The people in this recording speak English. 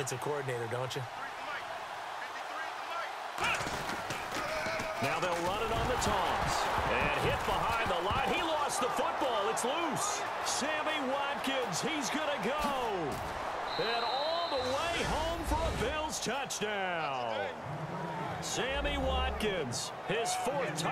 offensive coordinator, don't you? Now they'll run it on the toss. And hit behind the line. He lost the football. It's loose. Sammy Watkins, he's going to go. And all the way home for a Bills touchdown. Sammy Watkins, his fourth touchdown.